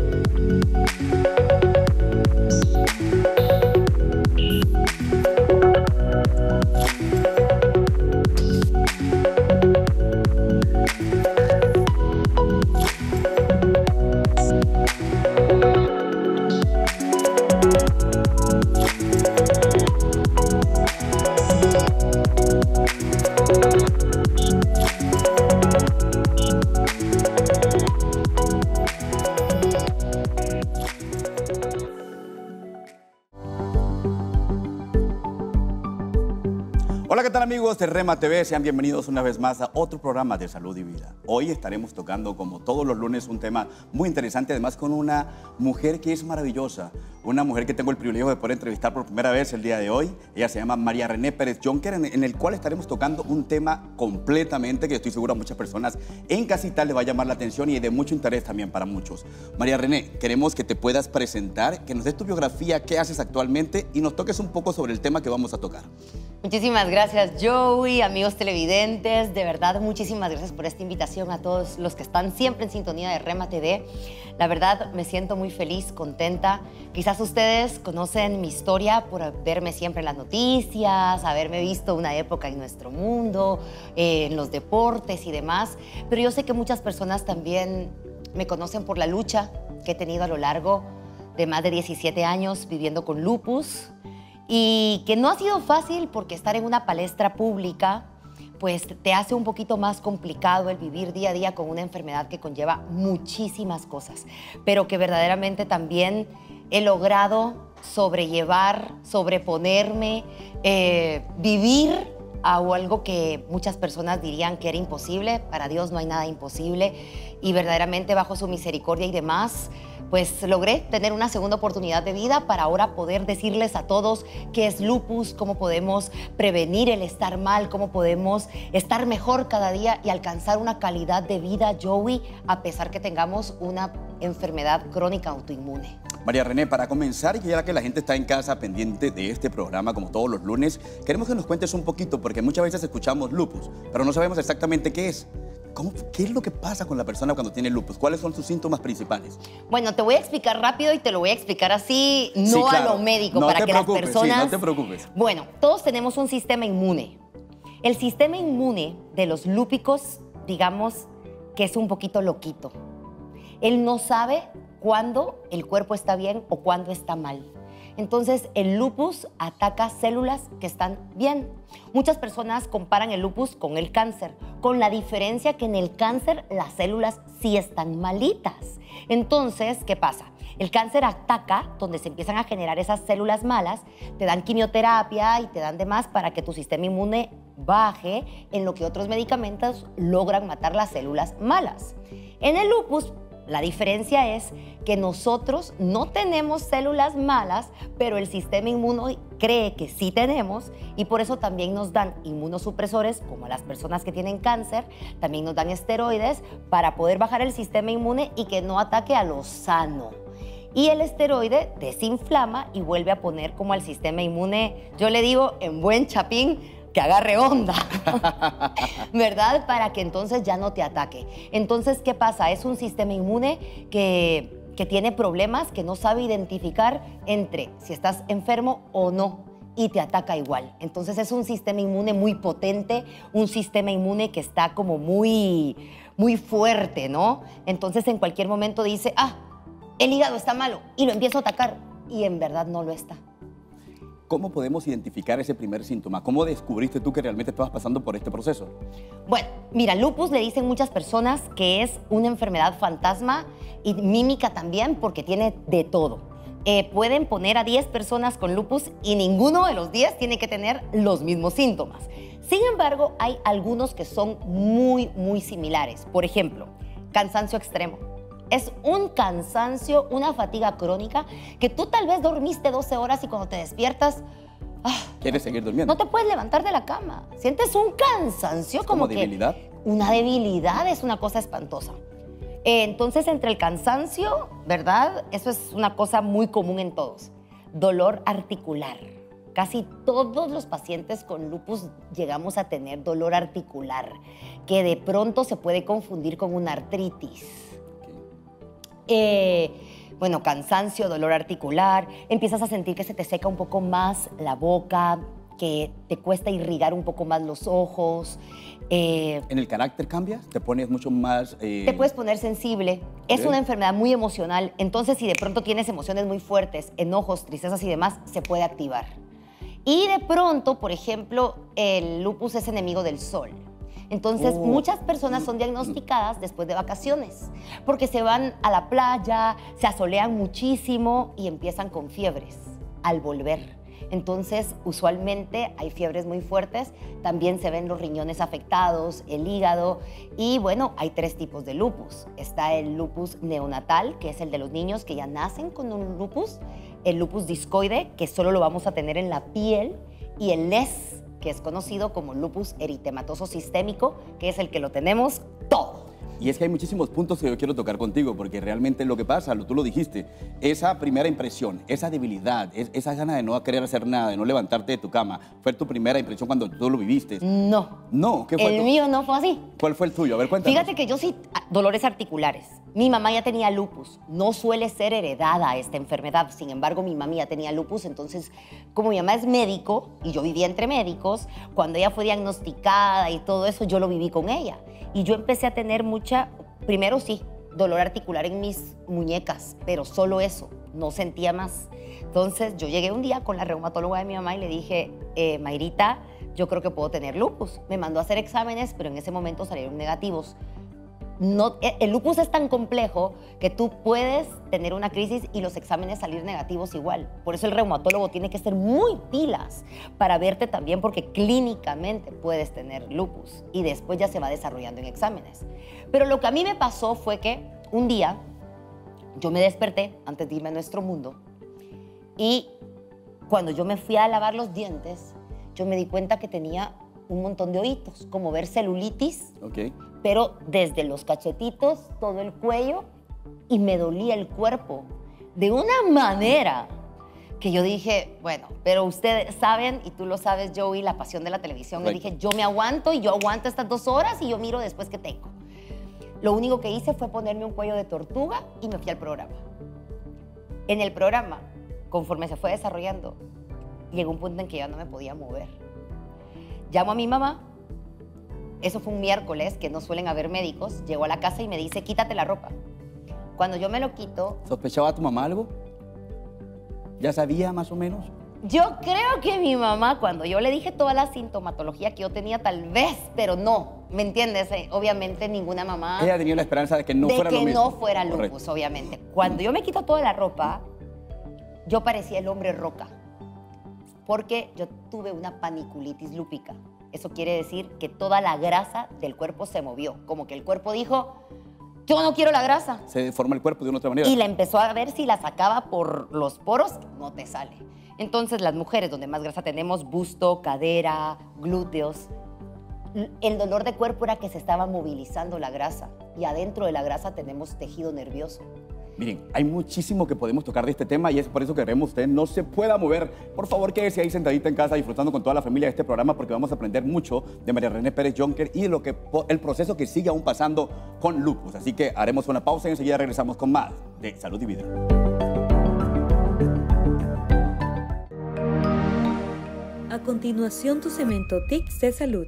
Bye. Amigos de Rema TV? Sean bienvenidos una vez más a otro programa de salud y vida. Hoy estaremos tocando, como todos los lunes, un tema muy interesante, además con una mujer que es maravillosa, una mujer que tengo el privilegio de poder entrevistar por primera vez el día de hoy. Ella se llama María René Pérez Jonker, en, el cual estaremos tocando un tema completamente que estoy seguro a muchas personas en casita le va a llamar la atención y de mucho interés también para muchos. María René, queremos que te puedas presentar, que nos des tu biografía, qué haces actualmente y nos toques un poco sobre el tema que vamos a tocar. Muchísimas gracias, Joey, amigos televidentes. De verdad, muchísimas gracias por esta invitación a todos los que están siempre en sintonía de Rema TV. La verdad, me siento muy feliz, contenta. Quizás ustedes conocen mi historia por verme siempre en las noticias, haberme visto una época en nuestro mundo, eh, en los deportes y demás. Pero yo sé que muchas personas también me conocen por la lucha que he tenido a lo largo de más de 17 años viviendo con lupus y que no ha sido fácil porque estar en una palestra pública pues te hace un poquito más complicado el vivir día a día con una enfermedad que conlleva muchísimas cosas, pero que verdaderamente también he logrado sobrellevar, sobreponerme, eh, vivir a algo que muchas personas dirían que era imposible. Para Dios no hay nada imposible y verdaderamente bajo su misericordia y demás, pues logré tener una segunda oportunidad de vida para ahora poder decirles a todos qué es lupus, cómo podemos prevenir el estar mal, cómo podemos estar mejor cada día y alcanzar una calidad de vida, Joey, a pesar que tengamos una enfermedad crónica autoinmune. María René, para comenzar, y ya que la gente está en casa pendiente de este programa, como todos los lunes, queremos que nos cuentes un poquito, porque muchas veces escuchamos lupus, pero no sabemos exactamente qué es. ¿Cómo, ¿Qué es lo que pasa con la persona cuando tiene lupus? ¿Cuáles son sus síntomas principales? Bueno, te voy a explicar rápido y te lo voy a explicar así, no Sí, claro. a lo médico, No para que las sí, personas... no te preocupes. Bueno, todos tenemos un sistema inmune. El sistema inmune de los lúpicos, digamos que es un poquito loquito. Él no sabe cuándo el cuerpo está bien o cuándo está mal. Entonces, el lupus ataca células que están bien. Muchas personas comparan el lupus con el cáncer, con la diferencia que en el cáncer las células sí están malitas. Entonces, ¿qué pasa? El cáncer ataca donde se empiezan a generar esas células malas, te dan quimioterapia y te dan demás para que tu sistema inmune baje, en lo que otros medicamentos logran matar las células malas. En el lupus, la diferencia es que nosotros no tenemos células malas, pero el sistema inmuno cree que sí tenemos y por eso también nos dan inmunosupresores, como las personas que tienen cáncer, también nos dan esteroides para poder bajar el sistema inmune y que no ataque a lo sano. Y el esteroide desinflama y vuelve a poner como al sistema inmune, yo le digo en buen chapín, que agarre onda, ¿verdad? Para que entonces ya no te ataque. Entonces, ¿qué pasa? Es un sistema inmune que, que tiene problemas, que no sabe identificar entre si estás enfermo o no y te ataca igual. Entonces es un sistema inmune muy potente, un sistema inmune que está como muy, muy fuerte, ¿no? Entonces en cualquier momento dice, ah, el hígado está malo y lo empiezo a atacar y en verdad no lo está. ¿Cómo podemos identificar ese primer síntoma? ¿Cómo descubriste tú que realmente estabas pasando por este proceso? Bueno, mira, lupus le dicen muchas personas que es una enfermedad fantasma y mímica también porque tiene de todo. Eh, pueden poner a 10 personas con lupus y ninguno de los 10 tiene que tener los mismos síntomas. Sin embargo, hay algunos que son muy, muy similares. Por ejemplo, cansancio extremo. Es un cansancio, una fatiga crónica que tú tal vez dormiste 12 horas y cuando te despiertas, ah, ¿Quieres seguir durmiendo? no te puedes levantar de la cama. Sientes un cansancio como, como que debilidad? una debilidad es una cosa espantosa. Eh, Entonces, entre el cansancio, ¿verdad? Eso es una cosa muy común en todos. Dolor articular. Casi todos los pacientes con lupus llegamos a tener dolor articular, que de pronto se puede confundir con una artritis. Eh, bueno, cansancio, dolor articular, empiezas a sentir que se te seca un poco más la boca, que te cuesta irrigar un poco más los ojos. Eh, ¿En el carácter cambias? ¿Te pones mucho más...? Eh, te puedes poner sensible. Es una enfermedad muy emocional, entonces si de pronto tienes emociones muy fuertes, enojos, tristezas y demás, se puede activar. Y de pronto, por ejemplo, el lupus es enemigo del sol. Entonces, oh. muchas personas son diagnosticadas después de vacaciones, porque se van a la playa, se asolean muchísimo y empiezan con fiebres al volver. Entonces, usualmente hay fiebres muy fuertes, también se ven los riñones afectados, el hígado y bueno, hay tres tipos de lupus. Está el lupus neonatal, que es el de los niños que ya nacen con un lupus, el lupus discoide, que solo lo vamos a tener en la piel, y el LES, que es conocido como lupus eritematoso sistémico, que es el que lo tenemos todo. Y es que hay muchísimos puntos que yo quiero tocar contigo, porque realmente lo que pasa, tú lo dijiste, esa primera impresión, esa debilidad, esa gana de no querer hacer nada, de no levantarte de tu cama, ¿fue tu primera impresión cuando tú lo viviste? No. No, ¿qué fue? El mío no fue así. ¿Cuál fue el tuyo? A ver, cuéntame. Fíjate que yo sí, dolores articulares. Mi mamá ya tenía lupus. No suele ser heredada esta enfermedad. Sin embargo, mi mamá ya tenía lupus. Entonces, como mi mamá es médico y yo vivía entre médicos, cuando ella fue diagnosticada y todo eso, yo lo viví con ella. Y yo empecé a tener mucha primero sí, dolor articular en mis muñecas, pero solo eso, no sentía más. Entonces yo llegué un día con la reumatóloga de mi mamá y le dije, eh, Mayrita, yo creo que puedo tener lupus. Me mandó a hacer exámenes, pero en ese momento salieron negativos. E, el lupus es tan complejo que tú puedes tener una crisis y los exámenes salir negativos igual. Por eso el reumatólogo tiene que ser muy pilas para verte también porque clínicamente puedes tener lupus y después ya se va desarrollando en exámenes. Pero lo que a mí me pasó fue que un día yo me desperté antes de irme a nuestro mundo y cuando yo me fui a lavar los dientes, yo me di cuenta que tenía un montón de oídos, como ver celulitis. Pero desde los cachetitos, todo el cuello, y me dolía el cuerpo de una manera que yo dije, bueno, pero ustedes saben, y tú lo sabes, Joey, la pasión de la televisión, le dije, yo me aguanto y yo aguanto estas dos horas y yo miro después que tengo. Lo único que hice fue ponerme un cuello de tortuga y me fui al programa. En el programa, conforme se fue desarrollando, llegó un punto en que ya no me podía mover Llamo a mi mamá, eso fue un miércoles, que no suelen haber médicos, llegó a la casa y me dice, quítate la ropa. Cuando yo me lo quito... ¿Sospechaba tu mamá algo? ¿Ya sabía más o menos? Yo creo que mi mamá, cuando yo le dije toda la sintomatología que yo tenía, tal vez, pero no, ¿me entiendes? Eh, obviamente ninguna mamá... Ella tenía la esperanza de que no fuera lo mismo. no fuera lupus, obviamente. Cuando yo me quito toda la ropa, yo parecía el hombre roca porque yo tuve una paniculitis lúpica. Eso quiere decir que toda la grasa del cuerpo se movió, como que el cuerpo dijo, yo no quiero la grasa. Se deforma el cuerpo de una otra manera. Y la empezó a ver si la sacaba por los poros, no te sale. Entonces las mujeres donde más grasa tenemos, busto, cadera, glúteos, el dolor de cuerpo era que se estaba movilizando la grasa y adentro de la grasa tenemos tejido nervioso. Miren, hay muchísimo que podemos tocar de este tema y es por eso que queremos usted no se pueda mover. Por favor, quédese ahí sentadita en casa disfrutando con toda la familia de este programa porque vamos a aprender mucho de María René Pérez Jonker y lo que, el proceso que sigue aún pasando con lupus. Así que haremos una pausa y enseguida regresamos con más de Salud y Vida. A continuación, tu cemento TICS de salud.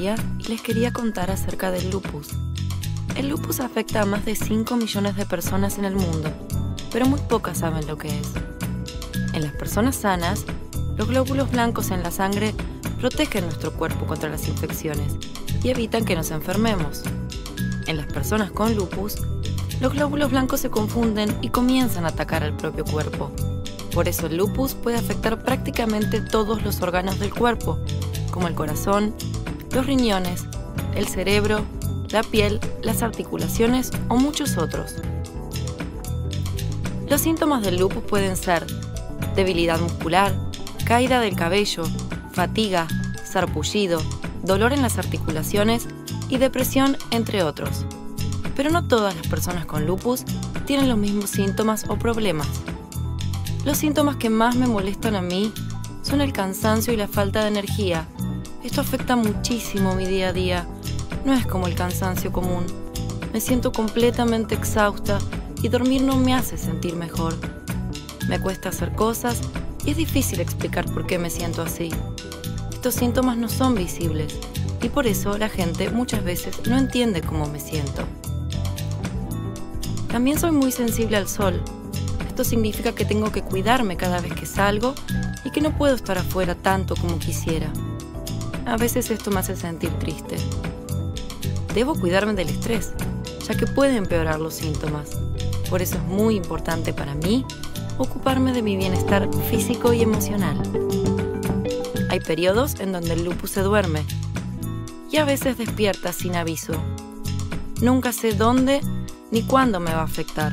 Y les quería contar acerca del lupus. El lupus afecta a más de 5 millones de personas en el mundo, pero muy pocas saben lo que es. En las personas sanas, los glóbulos blancos en la sangre protegen nuestro cuerpo contra las infecciones y evitan que nos enfermemos. En las personas con lupus, los glóbulos blancos se confunden y comienzan a atacar al propio cuerpo. Por eso el lupus puede afectar prácticamente todos los órganos del cuerpo, como el corazón, los riñones, el cerebro, la piel, las articulaciones o muchos otros. Los síntomas del lupus pueden ser debilidad muscular, caída del cabello, fatiga, sarpullido, dolor en las articulaciones y depresión, entre otros. Pero no todas las personas con lupus tienen los mismos síntomas o problemas. Los síntomas que más me molestan a mí son el cansancio y la falta de energía. Esto afecta muchísimo mi día a día. No es como el cansancio común. Me siento completamente exhausta y dormir no me hace sentir mejor. Me cuesta hacer cosas y es difícil explicar por qué me siento así. Estos síntomas no son visibles y por eso la gente muchas veces no entiende cómo me siento. También soy muy sensible al sol. Esto significa que tengo que cuidarme cada vez que salgo y que no puedo estar afuera tanto como quisiera. A veces esto me hace sentir triste. Debo cuidarme del estrés, ya que puede empeorar los síntomas. Por eso es muy importante para mí ocuparme de mi bienestar físico y emocional. Hay periodos en donde el lupus se duerme y a veces despierta sin aviso. Nunca sé dónde ni cuándo me va a afectar.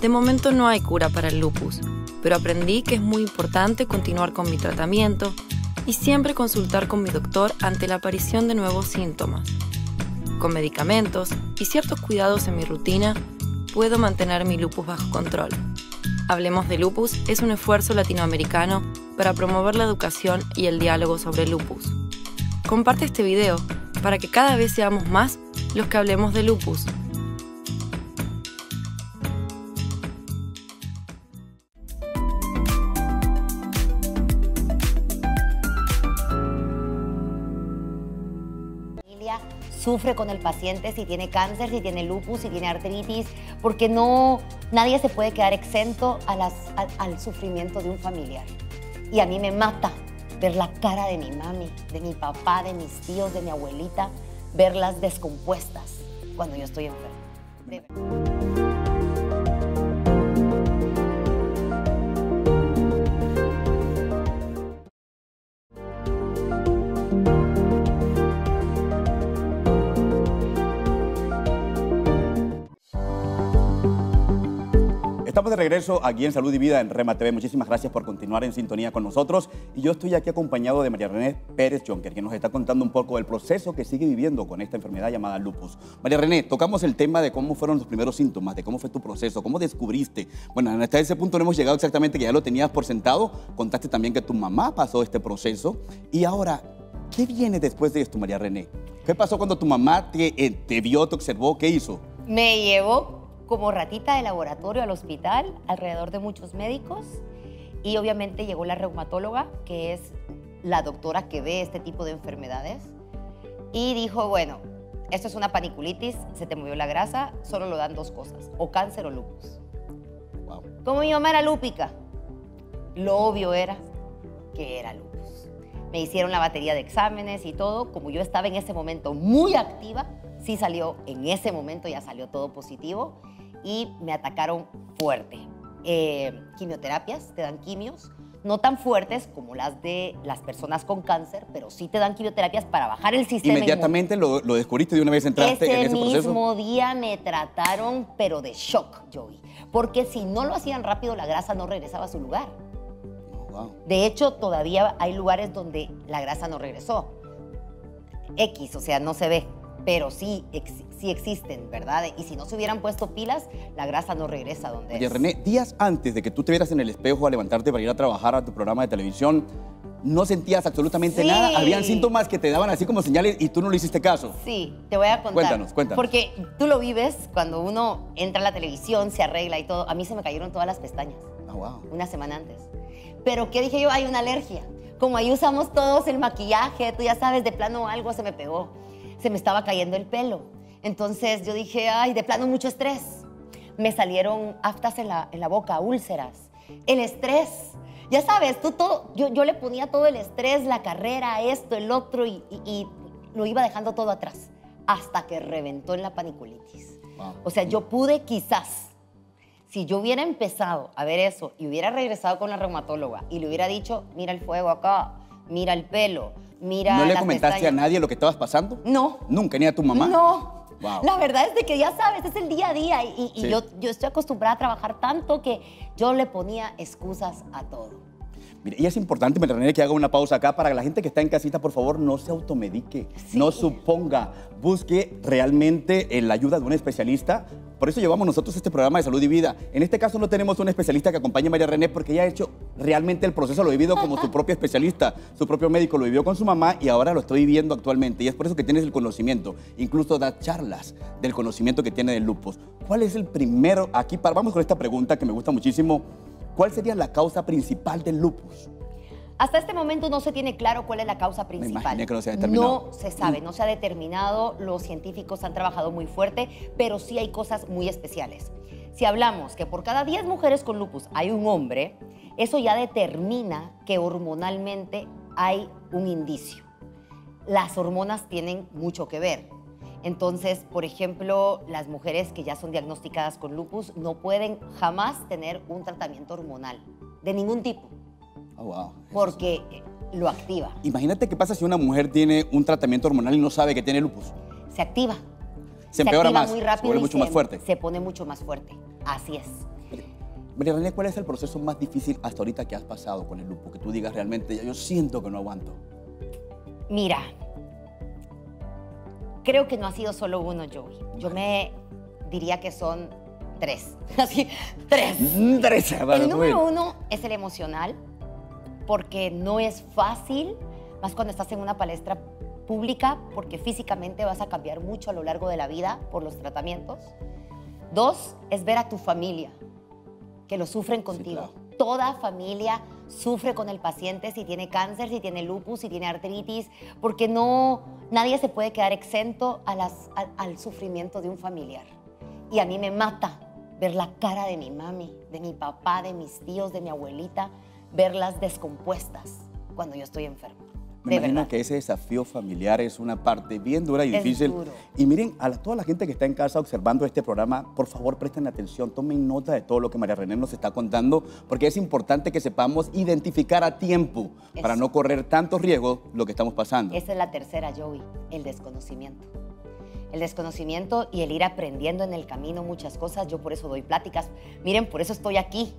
De momento no hay cura para el lupus, pero aprendí que es muy importante continuar con mi tratamiento y siempre consultar con mi doctor ante la aparición de nuevos síntomas. Con medicamentos y ciertos cuidados en mi rutina, puedo mantener mi lupus bajo control. Hablemos de Lupus es un esfuerzo latinoamericano para promover la educación y el diálogo sobre lupus. Comparte este video para que cada vez seamos más los que hablemos de lupus. Sufre con el paciente si tiene cáncer, si tiene lupus, si tiene artritis, porque no, nadie se puede quedar exento a las- al, al sufrimiento de un familiar. Y a mí me mata ver la cara de mi mami, de mi papá, de mis tíos, de mi abuelita, verlas descompuestas cuando yo estoy enferma. Estamos de regreso aquí en Salud y Vida en Rema TV. Muchísimas gracias por continuar en sintonía con nosotros. Y yo estoy aquí acompañado de María René Pérez Jonker, que nos está contando un poco del proceso que sigue viviendo con esta enfermedad llamada lupus. María René, tocamos el tema de cómo fueron los primeros síntomas, de cómo fue tu proceso, cómo descubriste. Bueno, hasta ese punto no hemos llegado exactamente, que ya lo tenías por sentado. Contaste también que tu mamá pasó este proceso. Y ahora, ¿qué viene después de esto, María René? ¿Qué pasó cuando tu mamá te, eh, te vio, te observó? ¿Qué hizo? Me llevó como ratita de laboratorio al hospital, alrededor de muchos médicos, y obviamente llegó la reumatóloga, que es la doctora que ve este tipo de enfermedades, y dijo, bueno, esto es una paniculitis, se te movió la grasa, solo lo dan dos cosas, o cáncer o lupus. Wow. Como mi mamá era lúpica, lo obvio era que era lupus. Me hicieron la batería de exámenes y todo. Como yo estaba en ese momento muy activa, sí salió, en ese momento ya salió todo positivo y me atacaron fuerte. Eh, quimioterapias, te dan quimios, no tan fuertes como las de las personas con cáncer, pero sí te dan quimioterapias para bajar el sistema. Inmediatamente lo, lo descubriste de una vez entraste Ese en ese proceso. mismo día me trataron, pero de shock, Joey. Porque si no lo hacían rápido, la grasa no regresaba a su lugar. Wow. De hecho, todavía hay lugares donde la grasa no regresó. X, o sea, no se ve, pero sí, ex- sí existen, ¿verdad? Y si no se hubieran puesto pilas, la grasa no regresa donde Oye, es. René, días antes de que tú te vieras en el espejo a levantarte para ir a trabajar a tu programa de televisión, ¿no sentías absolutamente Sí. nada? Habían síntomas que te daban así como señales y tú no le hiciste caso. Sí, te voy a contar. Cuéntanos, cuéntanos. Porque tú lo vives cuando uno entra a la televisión, se arregla y todo. A mí se me cayeron todas las pestañas. Ah, wow. una semana antes. Pero ¿qué dije yo? Hay una alergia. Como ahí usamos todos el maquillaje, tú ya sabes, de plano algo se me pegó. Se me estaba cayendo el pelo. Entonces yo dije, ay, de plano mucho estrés. Me salieron aftas en la, en la boca, úlceras. El estrés. Ya sabes, tú todo, yo, yo le ponía todo el estrés, la carrera, esto, el otro, y, y- y lo iba dejando todo atrás. Hasta que reventó en la paniculitis. Wow. O sea, yo pude quizás si yo hubiera empezado a ver eso y hubiera regresado con la reumatóloga y le hubiera dicho, mira el fuego acá, mira el pelo, mira ¿No le las comentaste a pestañas". nadie lo que estabas pasando? No. Nunca, ni a tu mamá. No. Wow. La verdad es de que ya sabes, es el día a día y, y Sí. yo, yo estoy acostumbrada a trabajar tanto que yo le ponía excusas a todo. Mire, y es importante, me René, que haga una pausa acá para que la gente que está en casita, por favor, no se automedique, no suponga, busque realmente la ayuda de un especialista. Por eso llevamos nosotros este programa de salud y vida. En este caso no tenemos un especialista que acompañe a María René porque ella ha hecho realmente el proceso, lo ha vivido como su propio especialista, su propio médico, lo vivió con su mamá y ahora lo estoy viviendo actualmente. Y es por eso que tienes el conocimiento, incluso da charlas del conocimiento que tiene del lupus. ¿Cuál es el primero? Aquí vamos con esta pregunta que me gusta muchísimo. ¿Cuál sería la causa principal del lupus? Hasta este momento no se tiene claro cuál es la causa principal. que no se ha determinado. No se sabe, no se ha determinado. Los científicos han trabajado muy fuerte, pero sí hay cosas muy especiales. Si hablamos que por cada 10 mujeres con lupus hay un hombre, eso ya determina que hormonalmente hay un indicio. Las hormonas tienen mucho que ver. Entonces, por ejemplo, las mujeres que ya son diagnosticadas con lupus no pueden jamás tener un tratamiento hormonal de ningún tipo. Oh, wow. Porque lo activa. Imagínate qué pasa si una mujer tiene un tratamiento hormonal y no sabe que tiene lupus. Se activa. Se empeora activa más. muy rápido se y mucho más fuerte. Se pone mucho más fuerte. Así es. María René, ¿cuál es el proceso más difícil hasta ahorita que has pasado con el lupus? Que tú digas realmente, yo siento que no aguanto. Mira, creo que no ha sido solo uno, Joey. Yo me diría que son tres. Así, tres. Mm, Tres. El número uno es el emocional, porque no es fácil, más cuando estás en una palestra pública, porque físicamente vas a cambiar mucho a lo largo de la vida por los tratamientos. Dos, es ver a tu familia, que lo sufren contigo. claro. Toda familia sufre con el paciente si tiene cáncer, si tiene lupus, si tiene artritis, porque no, nadie se puede quedar exento al sufrimiento de un familiar. Y a mí me mata ver la cara de mi mami, de mi papá, de mis tíos, de mi abuelita, verlas descompuestas cuando yo estoy enferma. Me de imagino verdad. que ese desafío familiar es una parte bien dura y Es difícil. duro. Y miren, a la- toda la gente que está en casa observando este programa, por favor presten atención, tomen nota de todo lo que María René nos está contando, porque es importante que sepamos identificar a tiempo para Eso. no correr tantos riesgos lo que estamos pasando. Esa es la tercera, Joey, el desconocimiento. El desconocimiento y el ir aprendiendo en el camino muchas cosas. Yo por eso doy pláticas. Miren, por eso estoy aquí,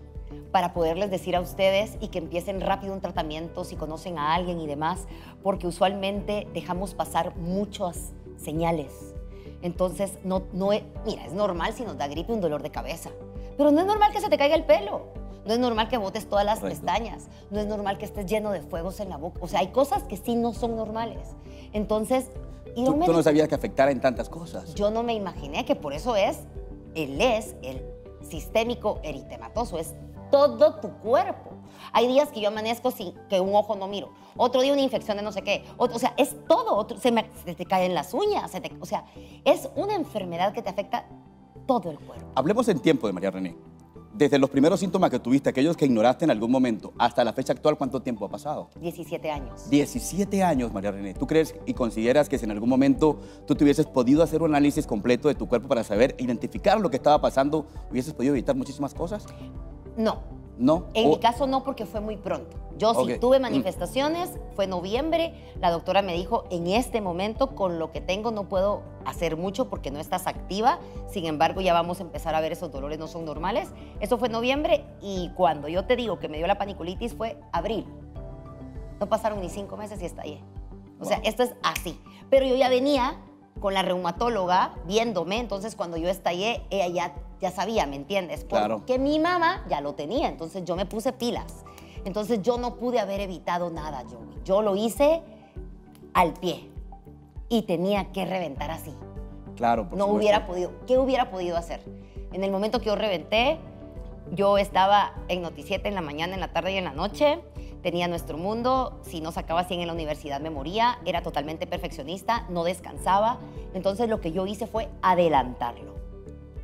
para poderles decir a ustedes y que empiecen rápido un tratamiento si conocen a alguien y demás, porque usualmente dejamos pasar muchas señales. Entonces, no, no es, mira, es normal si nos da gripe un dolor de cabeza, pero no es normal que se te caiga el pelo. No es normal que botes todas las Correcto. pestañas. No es normal que estés lleno de fuegos en la boca. O sea, hay cosas que sí no son normales. Entonces, a Tú, tú no sabías que afectara en tantas cosas. Yo no me imaginé que por eso es, el es el sistémico eritematoso, es todo tu cuerpo. Hay días que yo amanezco sin que un ojo no miro, otro día una infección de no sé qué, otro- o sea, es todo, otro- se, me- se te caen las uñas, se te- o sea, es una enfermedad que te afecta todo el cuerpo. Hablemos en tiempo de María René. Desde los primeros síntomas que tuviste, aquellos que ignoraste en algún momento, hasta la fecha actual, ¿cuánto tiempo ha pasado? 17 años. 17 años, María René. ¿Tú crees y consideras que si en algún momento tú te hubieses podido hacer un análisis completo de tu cuerpo para saber, identificar lo que estaba pasando, hubieses podido evitar muchísimas cosas? No, ¿No? En O- mi caso no, porque fue muy pronto. Yo sí tuve Mm. manifestaciones, fue noviembre, la doctora me dijo, en este momento con lo que tengo no puedo hacer mucho porque no estás activa, sin embargo ya vamos a empezar a ver esos dolores no son normales. Eso fue noviembre y cuando yo te digo que me dio la paniculitis fue abril. No pasaron ni cinco meses y estallé. O sea, esto es así. Pero yo ya venía con la reumatóloga viéndome, entonces cuando yo estallé, ella ya, ya sabía, ¿me entiendes? Claro. Porque mi mamá ya lo tenía, entonces yo me puse pilas. Entonces yo no pude haber evitado nada, Joey. Yo lo hice al pie y tenía que reventar así. Claro, por no supuesto. hubiera podido. ¿Qué hubiera podido hacer? En el momento que yo reventé, yo estaba en Noticiete en la mañana, en la tarde y en la noche. Tenía nuestro mundo. Si no sacaba 100 en la universidad, me moría. Era totalmente perfeccionista, no descansaba. Entonces lo que yo hice fue adelantarlo,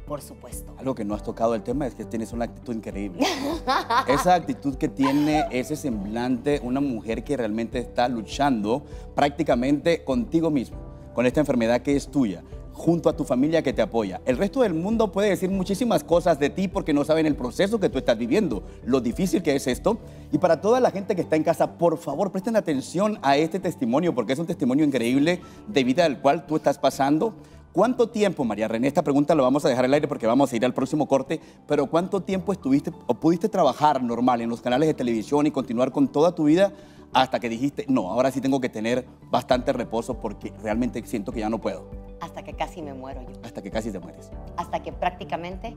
por supuesto. Algo que no has tocado el tema es que tienes una actitud increíble. Esa actitud que tiene ese semblante, una mujer que realmente está luchando prácticamente contigo mismo, con esta enfermedad que es tuya, junto a tu familia que te apoya. El resto del mundo puede decir muchísimas cosas de ti porque no saben el proceso que tú estás viviendo, lo difícil que es esto. Y para toda la gente que está en casa, por favor, presten atención a este testimonio porque es un testimonio increíble de vida del cual tú estás pasando. ¿Cuánto tiempo, María René? Esta pregunta la vamos a dejar al aire porque vamos a ir al próximo corte, pero ¿cuánto tiempo estuviste o pudiste trabajar normal en los canales de televisión y continuar con toda tu vida hasta que dijiste, no, ahora sí tengo que tener bastante reposo porque realmente siento que ya no puedo? Hasta que casi me muero yo. Hasta que casi te mueres. Hasta que prácticamente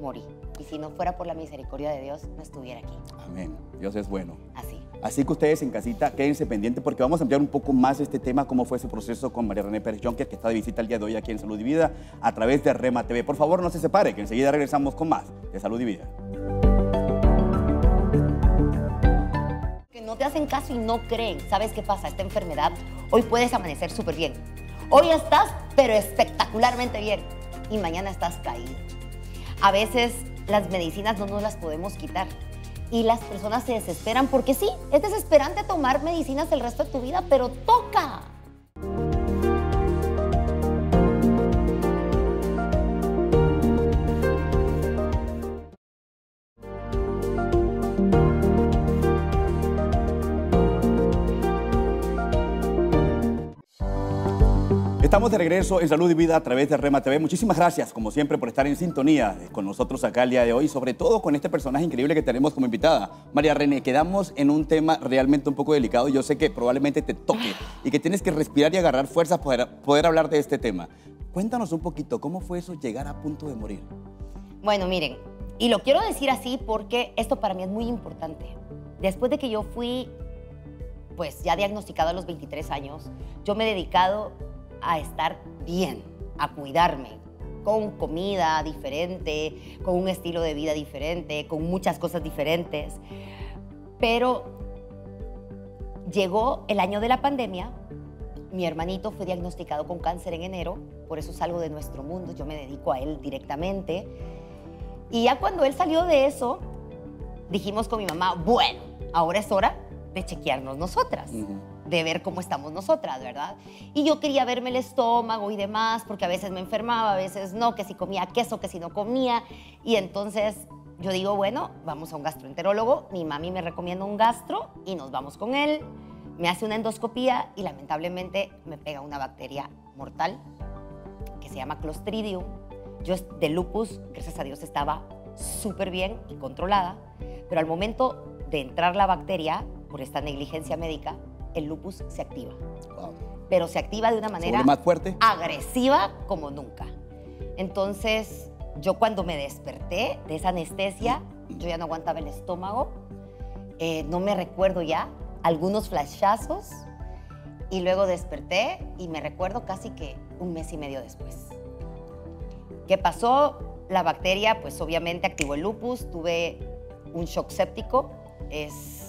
morí. Y si no fuera por la misericordia de Dios, no estuviera aquí. Amén. Dios es bueno. Así. Así que ustedes en casita quédense pendientes porque vamos a ampliar un poco más este tema, cómo fue ese proceso con María René Pérez Jonker, que está de visita el día de hoy aquí en Salud y Vida a través de Rema TV. Por favor, no se separe, que enseguida regresamos con más de Salud y Vida. Que no te hacen caso y no creen. ¿Sabes qué pasa? Esta enfermedad, hoy puedes amanecer súper bien. Hoy estás, pero espectacularmente bien. Y mañana estás caído. A veces las medicinas no nos las podemos quitar. Y las personas se desesperan porque sí, es desesperante tomar medicinas el resto de tu vida, pero toca. Estamos de regreso en Salud y Vida a través de Rema TV. Muchísimas gracias, como siempre, por estar en sintonía con nosotros acá el día de hoy, sobre todo con este personaje increíble que tenemos como invitada. María René, quedamos en un tema realmente un poco delicado. Yo sé que probablemente te toque y que tienes que respirar y agarrar fuerzas para poder hablar de este tema. Cuéntanos un poquito, ¿cómo fue eso llegar a punto de morir? Bueno, miren, y lo quiero decir así porque esto para mí es muy importante. Después de que yo fui, pues ya diagnosticado a los 23 años, yo me he dedicado a estar bien, a cuidarme, con comida diferente, con un estilo de vida diferente, con muchas cosas diferentes. Pero llegó el año de la pandemia, mi hermanito fue diagnosticado con cáncer en enero, por eso salgo de nuestro mundo, yo me dedico a él directamente. Y ya cuando él salió de eso, dijimos con mi mamá, bueno, ahora es hora de chequearnos nosotras de ver cómo estamos nosotras, ¿verdad? Y yo quería verme el estómago y demás, porque a veces me enfermaba, a veces no, que si comía queso, que si no comía. Y entonces yo digo, bueno, vamos a un gastroenterólogo, mi mami me recomienda un gastro y nos vamos con él. Me hace una endoscopía y lamentablemente me pega una bacteria mortal que se llama Clostridium. Yo de lupus, gracias a Dios, estaba súper bien y controlada, pero al momento de entrar la bacteria, por esta negligencia médica, el lupus se activa. Pero se activa de una manera más fuerte? agresiva como nunca. Entonces, yo cuando me desperté de esa anestesia, yo ya no aguantaba el estómago, eh, no me recuerdo ya, algunos flashazos, y luego desperté y me recuerdo casi que un mes y medio después. ¿Qué pasó? La bacteria, pues obviamente activó el lupus, tuve un shock séptico, es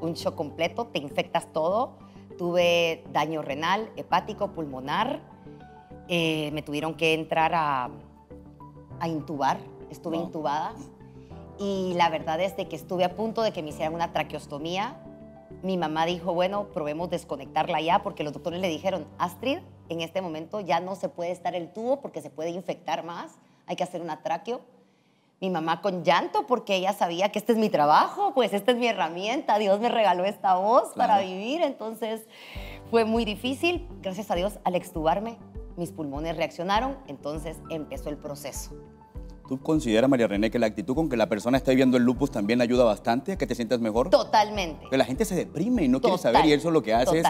un shock completo, te infectas todo. Tuve daño renal, hepático, pulmonar. Eh, me tuvieron que entrar a, intubar. Estuve intubada. Y la verdad es de que estuve a punto de que me hicieran una traqueostomía. Mi mamá dijo, bueno, probemos desconectarla ya, porque los doctores le dijeron, Astrid, en este momento ya no se puede estar el tubo porque se puede infectar más, hay que hacer una traqueo mi mamá con llanto porque ella sabía que este es mi trabajo, pues esta es mi herramienta, Dios me regaló esta voz para vivir, entonces fue muy difícil, gracias a Dios al extubarme mis pulmones reaccionaron, entonces empezó el proceso. ¿Tú consideras, María René, que la actitud con que la persona está viviendo el lupus también ayuda bastante a que te sientas mejor? Totalmente. Que la gente se deprime y no quiere saber y eso lo que hace es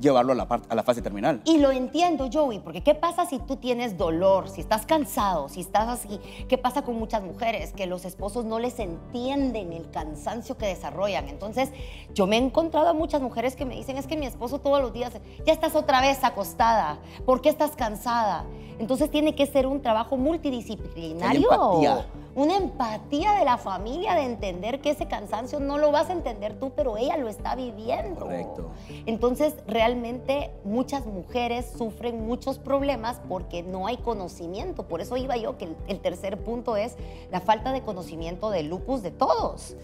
llevarlo a la, a la fase terminal. Y lo entiendo, Joey, porque ¿qué pasa si tú tienes dolor, si estás cansado, si estás así? ¿Qué pasa con muchas mujeres? Que los esposos no les entienden el cansancio que desarrollan. Entonces, yo me he encontrado a muchas mujeres que me dicen, es que mi esposo todos los días, ya estás otra vez acostada, ¿por qué estás cansada? Entonces tiene que ser un trabajo multidisciplinario. Empatía. Una empatía de la familia, de entender que ese cansancio no lo vas a entender tú, pero ella lo está viviendo. Correcto. Entonces, realmente muchas mujeres sufren muchos problemas porque no hay conocimiento. Por eso iba yo que el, tercer punto es la falta de conocimiento del lupus de todos.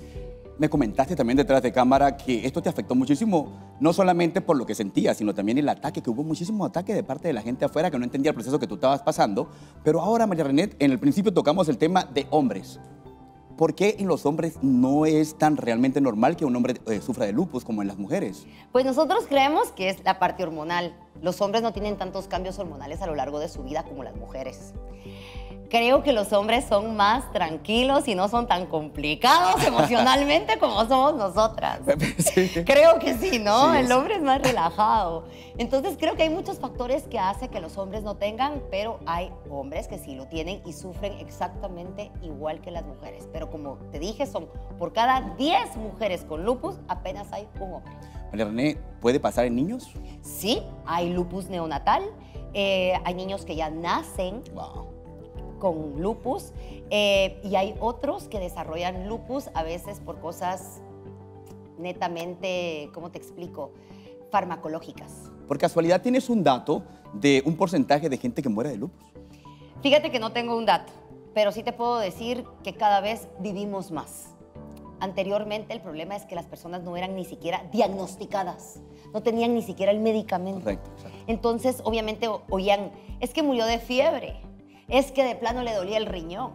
Me comentaste también detrás de cámara que esto te afectó muchísimo, no solamente por lo que sentías, sino también el ataque, que hubo muchísimo ataque de parte de la gente afuera que no entendía el proceso que tú estabas pasando. Pero ahora, María René, en el principio tocamos el tema de hombres. ¿Por qué en los hombres no es tan realmente normal que un hombre eh, sufra de lupus como en las mujeres? Pues nosotros creemos que es la parte hormonal. Los hombres no tienen tantos cambios hormonales a lo largo de su vida como las mujeres. Creo que los hombres son más tranquilos y no son tan complicados emocionalmente como somos nosotras. Sí. Creo que sí, ¿no? Sí, el hombre es más relajado. Entonces creo que hay muchos factores que hacen que los hombres no tengan, pero hay hombres que sí lo tienen y sufren exactamente igual que las mujeres. Pero como te dije, son por cada 10 mujeres con lupus, apenas hay un hombre. María René, ¿puede pasar en niños? Sí, hay lupus neonatal, eh, hay niños que ya nacen Wow. Con lupus eh, y hay otros que desarrollan lupus a veces por cosas netamente, ¿cómo te explico? Farmacológicas. Por casualidad, ¿tienes un dato de un porcentaje de gente que muere de lupus? Fíjate que no tengo un dato, pero sí te puedo decir que cada vez vivimos más. Anteriormente el problema es que las personas no eran ni siquiera diagnosticadas, no tenían ni siquiera el medicamento. Correcto. Entonces, obviamente, oían, es que murió de fiebre, es que de plano le dolía el riñón,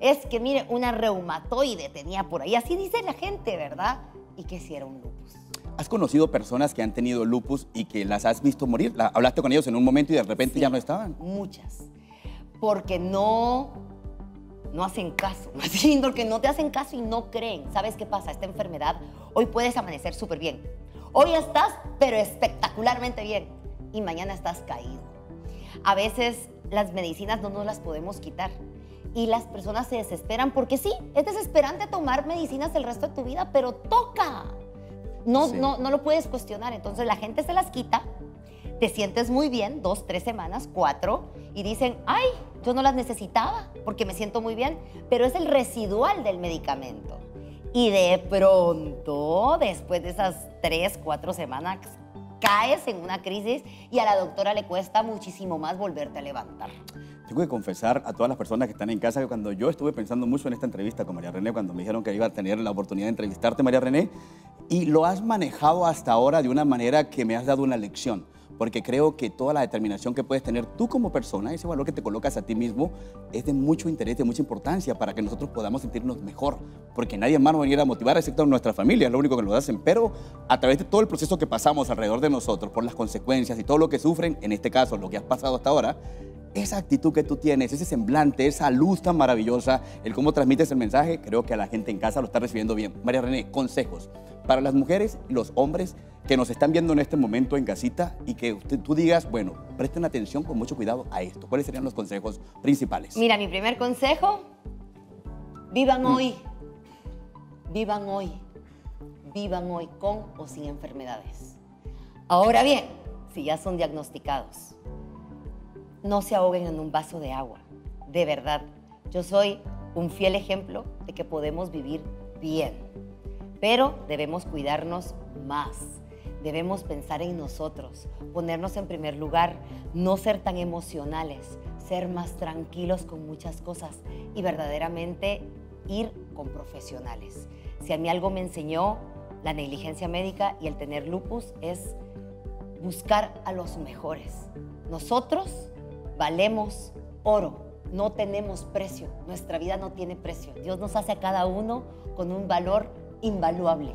es que, mire, una reumatoide tenía por ahí. Así dice la gente, ¿verdad? Y que si era un lupus. ¿Has conocido personas que han tenido lupus y que las has visto morir? La- hablaste con ellos en un momento y de repente Sí, ya no estaban. Muchas. Porque no, no hacen caso. Bien, porque no te hacen caso y no creen. ¿Sabes qué pasa? Esta enfermedad, hoy puedes amanecer súper bien. Hoy estás, pero espectacularmente bien. Y mañana estás caído. A veces las medicinas no nos las podemos quitar. Y las personas se desesperan porque sí, es desesperante tomar medicinas el resto de tu vida, pero toca. No, Sí. no, no lo puedes cuestionar. Entonces la gente se las quita, te sientes muy bien, dos, tres semanas, cuatro, y dicen, ay, yo no las necesitaba porque me siento muy bien, pero es el residual del medicamento. Y de pronto, después de esas tres, cuatro semanas, caes en una crisis y a la doctora le cuesta muchísimo más volverte a levantar. Tengo que confesar a todas las personas que están en casa que cuando yo estuve pensando mucho en esta entrevista con María René, cuando me dijeron que iba a tener la oportunidad de entrevistarte, María René, y lo has manejado hasta ahora de una manera que me has dado una lección, porque creo que toda la determinación que puedes tener tú como persona, ese valor que te colocas a ti mismo, es de mucho interés, de mucha importancia para que nosotros podamos sentirnos mejor, porque nadie más nos va a motivar excepto nuestra familia, es lo único que lo hacen, pero a través de todo el proceso que pasamos alrededor de nosotros, por las consecuencias y todo lo que sufren, en este caso lo que has pasado hasta ahora, esa actitud que tú tienes, ese semblante, esa luz tan maravillosa, el cómo transmites el mensaje, creo que a la gente en casa lo está recibiendo bien. María René, consejos para las mujeres y los hombres que nos están viendo en este momento en casita y que usted, tú digas, bueno, presten atención con mucho cuidado a esto. ¿Cuáles serían los consejos principales? Mira, mi primer consejo, vivan hoy, vivan hoy, vivan hoy con o sin enfermedades. Ahora bien, si ya son diagnosticados, no se ahoguen en un vaso de agua. De verdad, yo soy un fiel ejemplo de que podemos vivir bien, pero debemos cuidarnos más. Debemos pensar en nosotros, ponernos en primer lugar, no ser tan emocionales, ser más tranquilos con muchas cosas y verdaderamente ir con profesionales. Si a mí algo me enseñó la negligencia médica y el tener lupus es buscar a los mejores. Nosotros valemos oro, no tenemos precio, nuestra vida no tiene precio. Dios nos hace a cada uno con un valor invaluable.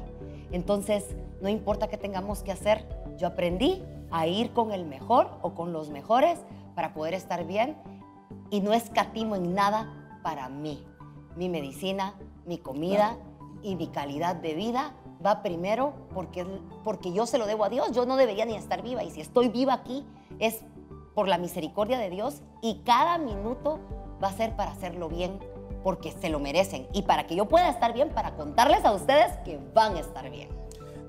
Entonces, no importa qué tengamos que hacer, yo aprendí a ir con el mejor o con los mejores para poder estar bien y no escatimo en nada para mí. Mi medicina, mi comida y mi calidad de vida va primero porque, porque yo se lo debo a Dios. Yo no debería ni estar viva y si estoy viva aquí es por la misericordia de Dios y cada minuto va a ser para hacerlo bien porque se lo merecen y para que yo pueda estar bien, para contarles a ustedes que van a estar bien.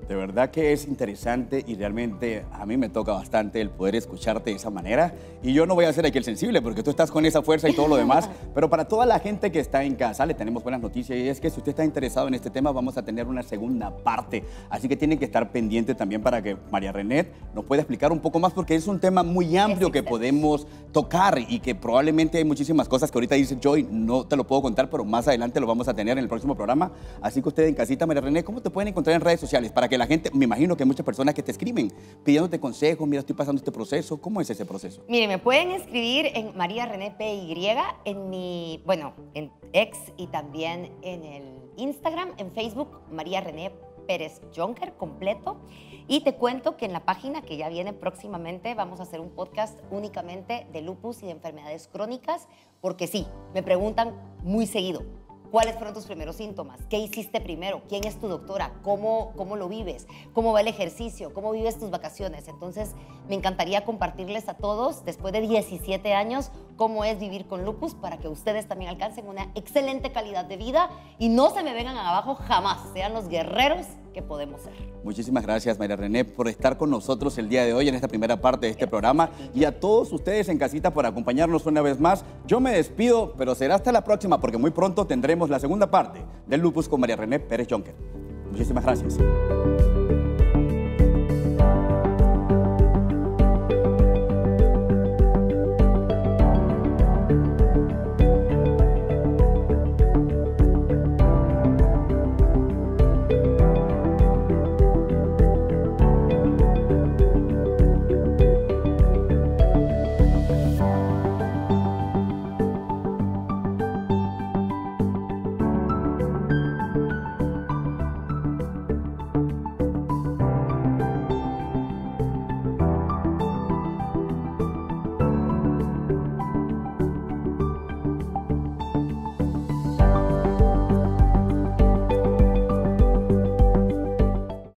De verdad que es interesante y realmente a mí me toca bastante el poder escucharte de esa manera. Y yo no voy a ser aquí el sensible porque tú estás con esa fuerza y todo lo demás. Pero para toda la gente que está en casa le tenemos buenas noticias y es que si usted está interesado en este tema vamos a tener una segunda parte. Así que tienen que estar pendiente también para que María René nos pueda explicar un poco más porque es un tema muy amplio que podemos tocar y que probablemente hay muchísimas cosas que ahorita dice Joy, no te lo puedo contar, pero más adelante lo vamos a tener en el próximo programa. Así que usted en casita, María René, ¿cómo te pueden encontrar en redes sociales? Para que la gente, me imagino que hay muchas personas que te escriben pidiéndote consejos, mira, estoy pasando este proceso. ¿Cómo es ese proceso? Mire, me pueden escribir en María René PY, en mi, bueno, en ex y también en el Instagram, en Facebook, María René Pérez Jonker completo. Y te cuento que en la página que ya viene próximamente vamos a hacer un podcast únicamente de lupus y de enfermedades crónicas, porque sí, me preguntan muy seguido, ¿Cuáles fueron tus primeros síntomas? ¿Qué hiciste primero? ¿Quién es tu doctora? ¿Cómo, ¿Cómo lo vives? ¿Cómo va el ejercicio? ¿Cómo vives tus vacaciones? Entonces, me encantaría compartirles a todos, después de 17 años, cómo es vivir con lupus para que ustedes también alcancen una excelente calidad de vida y no se me vengan abajo jamás. Sean los guerreros que podemos ser. Muchísimas gracias, María René, por estar con nosotros el día de hoy en esta primera parte de este programa y a todos ustedes en casita por acompañarnos una vez más. Yo me despido, pero será hasta la próxima porque muy pronto tendremos la segunda parte del Lupus con María René Pérez Jonker. Muchísimas gracias.